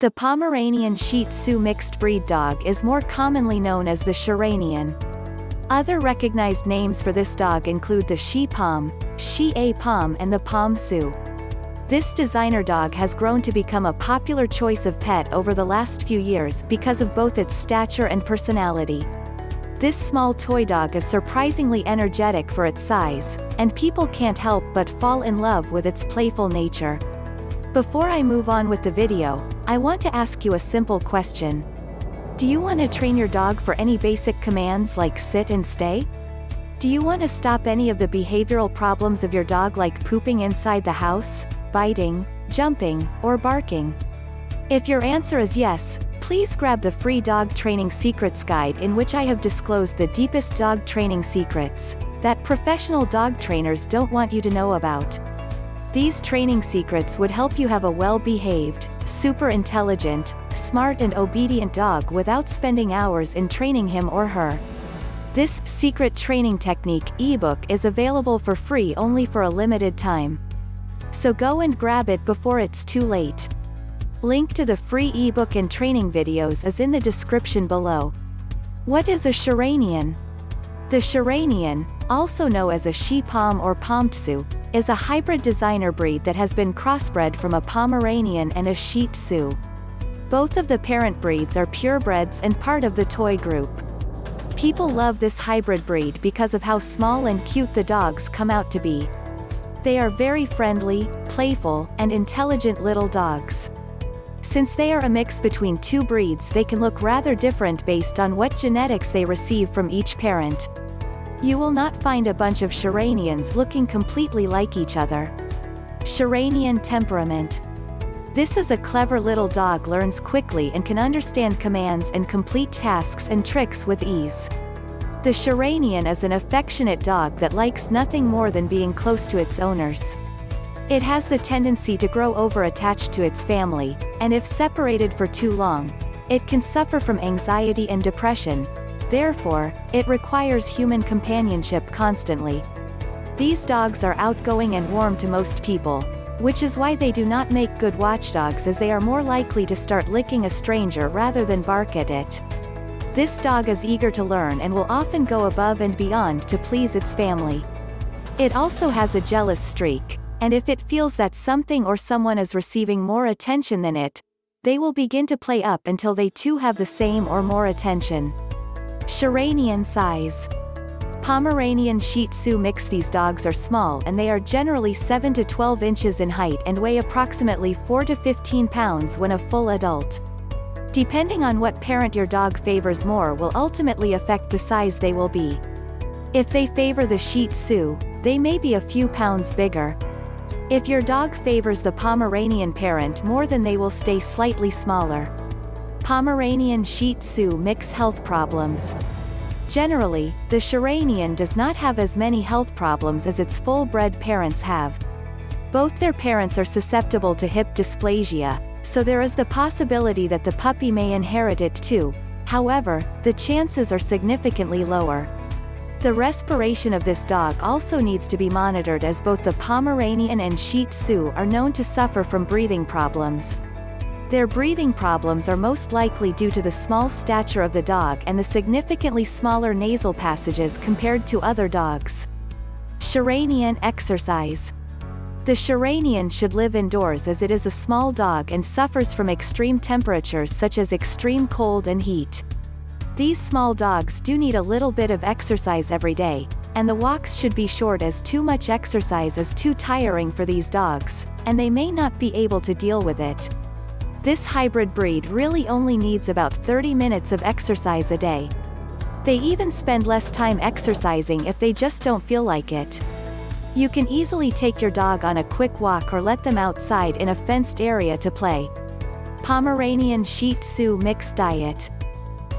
The Pomeranian Shih Tzu mixed breed dog is more commonly known as the Shiranian. Other recognized names for this dog include the Shih Pom, Shih A Pom and the Pom Tzu. This designer dog has grown to become a popular choice of pet over the last few years because of both its stature and personality. This small toy dog is surprisingly energetic for its size, and people can't help but fall in love with its playful nature. Before I move on with the video, I want to ask you a simple question. Do you want to train your dog for any basic commands like sit and stay? Do you want to stop any of the behavioral problems of your dog like pooping inside the house, biting, jumping, or barking? If your answer is yes, please grab the free Dog Training Secrets Guide in which I have disclosed the deepest dog training secrets that professional dog trainers don't want you to know about. These training secrets would help you have a well-behaved, super intelligent, smart and obedient dog without spending hours in training him or her. This secret training technique ebook is available for free only for a limited time. So go and grab it before it's too late. Link to the free ebook and training videos is in the description below. What is a Shiranian? The Shiranian, also known as a Shih Pom or Pom-Tzu, is a hybrid designer breed that has been crossbred from a Pomeranian and a Shih Tzu. Both of the parent breeds are purebreds and part of the toy group. People love this hybrid breed because of how small and cute the dogs come out to be. They are very friendly, playful, and intelligent little dogs. Since they are a mix between two breeds they can look rather different based on what genetics they receive from each parent. You will not find a bunch of Shiranians looking completely like each other. Shiranian temperament. This is a clever little dog learns quickly and can understand commands and complete tasks and tricks with ease. The Shiranian is an affectionate dog that likes nothing more than being close to its owners. It has the tendency to grow over-attached to its family, and if separated for too long, it can suffer from anxiety and depression, Therefore, it requires human companionship constantly. These dogs are outgoing and warm to most people, which is why they do not make good watchdogs as they are more likely to start licking a stranger rather than bark at it. This dog is eager to learn and will often go above and beyond to please its family. It also has a jealous streak, and if it feels that something or someone is receiving more attention than it, they will begin to play up until they too have the same or more attention. Shiranian size. Pomeranian Shih Tzu mix These dogs are small and they are generally 7 to 12 inches in height and weigh approximately 4 to 15 pounds when a full adult. Depending on what parent your dog favors more will ultimately affect the size they will be. If they favor the Shih Tzu, they may be a few pounds bigger. If your dog favors the Pomeranian parent more then they will stay slightly smaller. Pomeranian Shih Tzu mix health problems. Generally, the Shiranian does not have as many health problems as its full-bred parents have. Both their parents are susceptible to hip dysplasia, so there is the possibility that the puppy may inherit it too, however, the chances are significantly lower. The respiration of this dog also needs to be monitored as both the Pomeranian and Shih Tzu are known to suffer from breathing problems. Their breathing problems are most likely due to the small stature of the dog and the significantly smaller nasal passages compared to other dogs. Shiranian exercise. The Shiranian should live indoors as it is a small dog and suffers from extreme temperatures such as extreme cold and heat. These small dogs do need a little bit of exercise every day, and the walks should be short as too much exercise is too tiring for these dogs, and they may not be able to deal with it. This hybrid breed really only needs about 30 minutes of exercise a day. They even spend less time exercising if they just don't feel like it. You can easily take your dog on a quick walk or let them outside in a fenced area to play. Pomeranian Shih Tzu Mixed Diet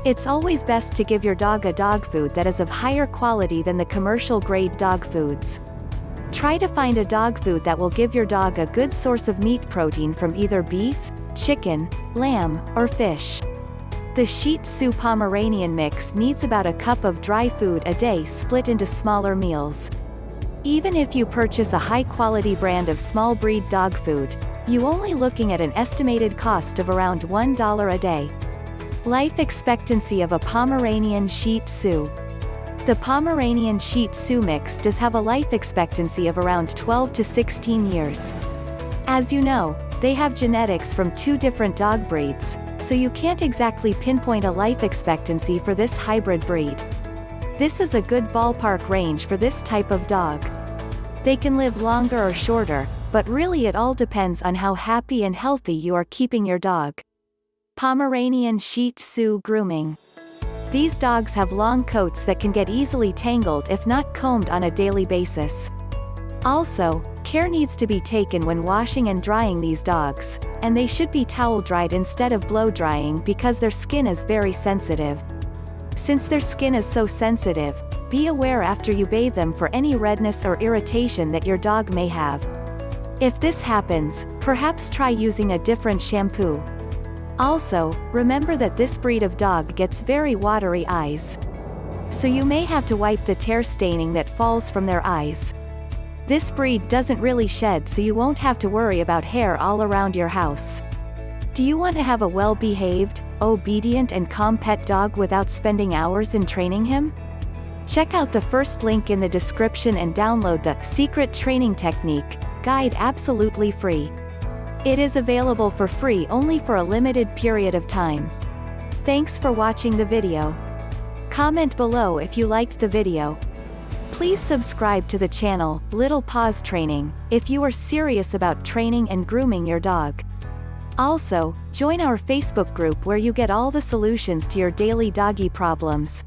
It's always best to give your dog a dog food that is of higher quality than the commercial-grade dog foods. Try to find a dog food that will give your dog a good source of meat protein from either beef, chicken, lamb, or fish. The Shih Tzu Pomeranian mix needs about a cup of dry food a day split into smaller meals. Even if you purchase a high-quality brand of small breed dog food, You only looking at an estimated cost of around $1 a day. Life expectancy of a Pomeranian Shih Tzu. The Pomeranian Shih Tzu mix does have a life expectancy of around 12 to 16 years. As you know, they have genetics from two different dog breeds, so you can't exactly pinpoint a life expectancy for this hybrid breed. This is a good ballpark range for this type of dog. They can live longer or shorter, but really it all depends on how happy and healthy you are keeping your dog. Pomeranian Shih Tzu Grooming These dogs have long coats that can get easily tangled if not combed on a daily basis. Also, care needs to be taken when washing and drying these dogs, and they should be towel dried instead of blow drying because their skin is very sensitive. Since their skin is so sensitive, be aware after you bathe them for any redness or irritation that your dog may have. If this happens, perhaps try using a different shampoo. Also, remember that this breed of dog gets very watery eyes. So you may have to wipe the tear staining that falls from their eyes. This breed doesn't really shed so you won't have to worry about hair all around your house. Do you want to have a well-behaved, obedient and calm pet dog without spending hours in training him? Check out the first link in the description and download the Secret Training Technique guide absolutely free. It is available for free only for a limited period of time. Thanks for watching the video. Comment below if you liked the video. Please subscribe to the channel, Little Paws Training, if you are serious about training and grooming your dog. Also, join our Facebook group where you get all the solutions to your daily doggy problems.